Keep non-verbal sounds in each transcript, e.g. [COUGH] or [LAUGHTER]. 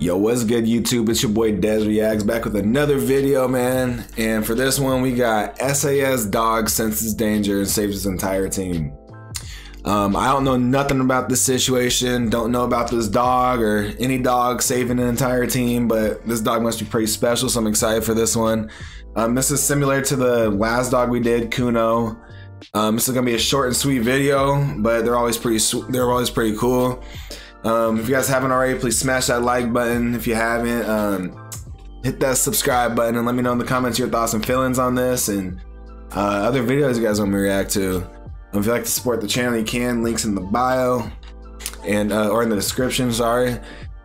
Yo, what's good, YouTube? It's your boy Dezz Reacts back with another video, man. And for this one, we got SAS dog senses danger and saves his entire team. Um, I don't know nothing about this situation, don't know about this dog or any dog saving an entire team, but this dog must be pretty special, so I'm excited for this one. Um, this is similar to the last dog we did, Kuno. Um, this is gonna be a short and sweet video, but they're always pretty they're always pretty cool. Um, if you guys haven't already, please smash that like button. If you haven't, um, hit that subscribe button and let me know in the comments your thoughts and feelings on this and uh, other videos you guys want me to react to. Um, if you'd like to support the channel, you can. Links in the bio and uh, or in the description. Sorry.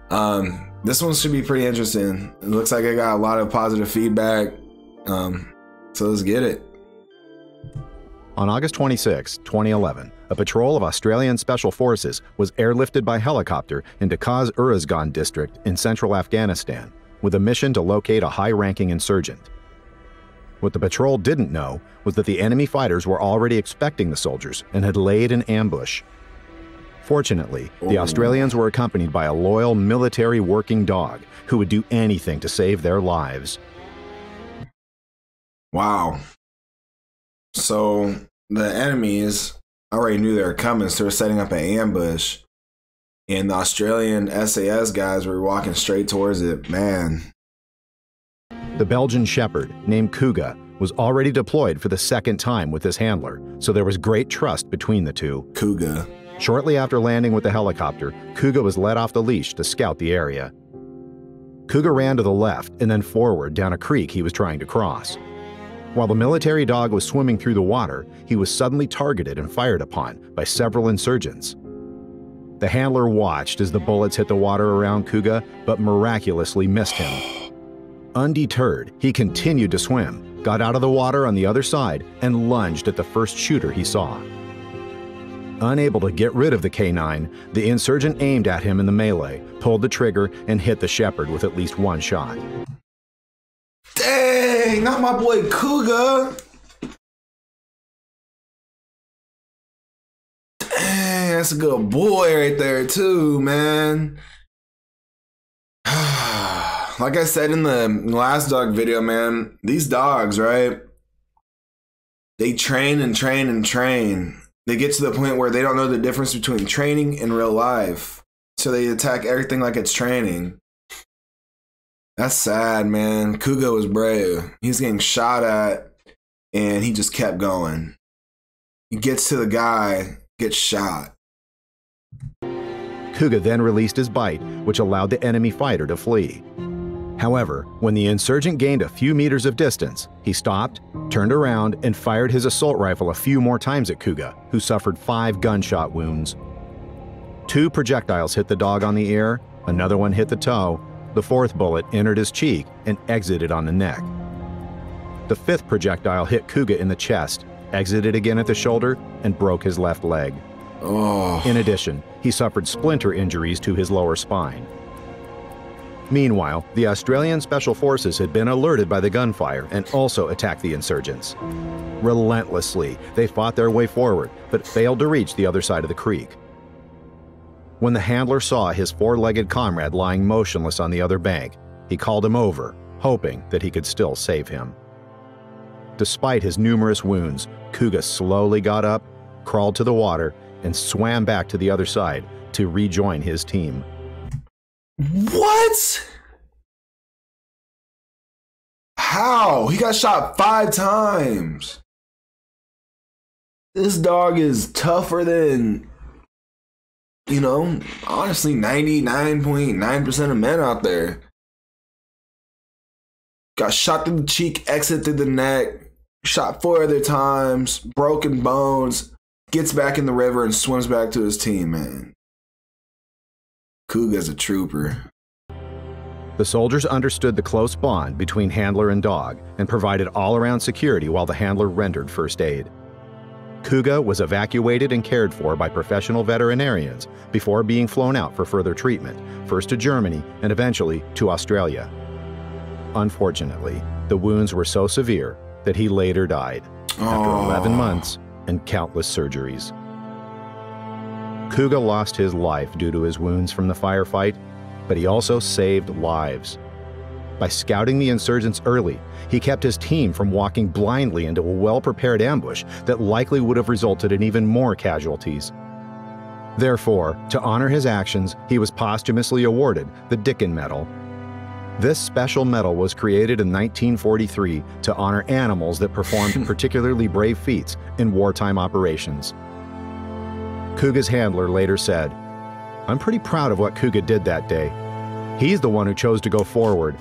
Um, this one should be pretty interesting. It looks like I got a lot of positive feedback. Um, so let's get it. On August 26, 2011, a patrol of Australian Special Forces was airlifted by helicopter into Khas Uruzgan district in central Afghanistan with a mission to locate a high-ranking insurgent. What the patrol didn't know was that the enemy fighters were already expecting the soldiers and had laid an ambush. Fortunately, the oh. Australians were accompanied by a loyal military working dog who would do anything to save their lives. Wow. So the enemies already knew they were coming, so they were setting up an ambush. And the Australian SAS guys were walking straight towards it. Man. The Belgian Shepherd, named Kuga, was already deployed for the second time with his handler, so there was great trust between the two. Kuga. Shortly after landing with the helicopter, Kuga was let off the leash to scout the area. Kuga ran to the left and then forward down a creek he was trying to cross. While the military dog was swimming through the water, he was suddenly targeted and fired upon by several insurgents. The handler watched as the bullets hit the water around Kuga, but miraculously missed him. Undeterred, he continued to swim, got out of the water on the other side, and lunged at the first shooter he saw. Unable to get rid of the K9, the insurgent aimed at him in the melee, pulled the trigger, and hit the shepherd with at least one shot. Dang, not my boy Kuga. Dang, that's a good boy right there, too, man. [SIGHS] like I said in the last dog video, man, these dogs, right? They train and train and train. They get to the point where they don't know the difference between training and real life. So they attack everything like it's training. That's sad, man. Kuga was brave. He's getting shot at, and he just kept going. He gets to the guy, gets shot. Kuga then released his bite, which allowed the enemy fighter to flee. However, when the insurgent gained a few meters of distance, he stopped, turned around, and fired his assault rifle a few more times at Kuga, who suffered five gunshot wounds. Two projectiles hit the dog on the ear, another one hit the toe, the fourth bullet entered his cheek and exited on the neck. The fifth projectile hit Kuga in the chest, exited again at the shoulder, and broke his left leg. Oh. In addition, he suffered splinter injuries to his lower spine. Meanwhile, the Australian Special Forces had been alerted by the gunfire and also attacked the insurgents. Relentlessly, they fought their way forward, but failed to reach the other side of the creek. When the handler saw his four-legged comrade lying motionless on the other bank, he called him over, hoping that he could still save him. Despite his numerous wounds, Kuga slowly got up, crawled to the water, and swam back to the other side to rejoin his team. What? How? He got shot five times. This dog is tougher than you know, honestly, 99.9% of men out there got shot through the cheek, exit through the neck, shot four other times, broken bones, gets back in the river and swims back to his team, man. Kuga's a trooper. The soldiers understood the close bond between handler and dog and provided all around security while the handler rendered first aid. Kuga was evacuated and cared for by professional veterinarians before being flown out for further treatment, first to Germany and eventually to Australia. Unfortunately, the wounds were so severe that he later died after 11 months and countless surgeries. Kuga lost his life due to his wounds from the firefight, but he also saved lives. By scouting the insurgents early, he kept his team from walking blindly into a well prepared ambush that likely would have resulted in even more casualties. Therefore, to honor his actions, he was posthumously awarded the Dickin Medal. This special medal was created in 1943 to honor animals that performed [LAUGHS] particularly brave feats in wartime operations. Kuga's handler later said, I'm pretty proud of what Kuga did that day. He's the one who chose to go forward.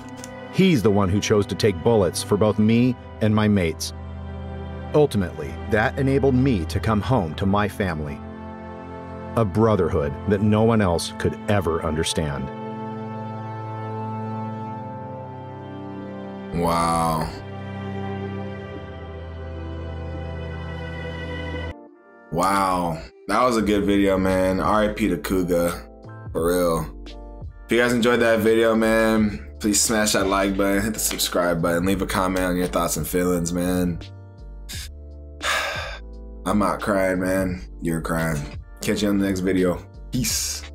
He's the one who chose to take bullets for both me and my mates. Ultimately, that enabled me to come home to my family. A brotherhood that no one else could ever understand. Wow. Wow. That was a good video, man. RIP to Kuga. For real. If you guys enjoyed that video, man, please smash that like button, hit the subscribe button, leave a comment on your thoughts and feelings, man. [SIGHS] I'm not crying, man. You're crying. Catch you on the next video. Peace.